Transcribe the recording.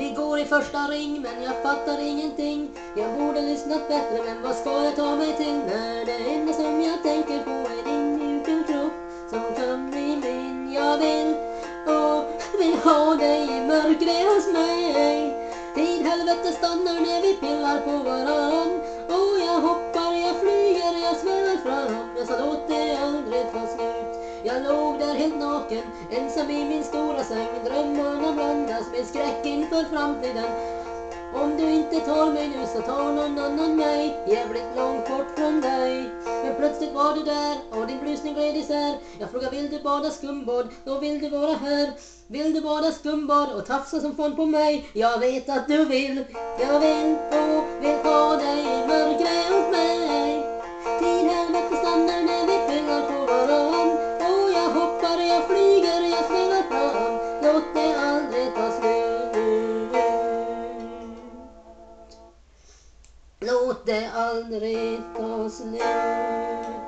Vi går i första ring men jag fattar ingenting. Jag borde lyssnat bättre men vad ska jag ta mig till när det enda som jag tänker på är din mjuka kropp som kan bli min. Jag vill och vill ha dig i mörkret hos mig. Tid helvete stannar när vi pillar på varann. Och jag hoppar, jag flyger, jag svävar fram. Jag sa låt det aldrig ta slut. Jag låg där helt naken, ensam i min stora säng. Dröm blandas med skräck inför framtiden. Om du inte tar mig nu så tar någon annan mig Jävligt långt bort från dig Men plötsligt var du där och din blusning gled isär Jag frågar vill du bada skumbad? Då vill du vara här Vill du bada skumbad och tafsa som fan på mig? Jag vet att du vill Jag vill och vill ha dig Låt det aldrig ta slut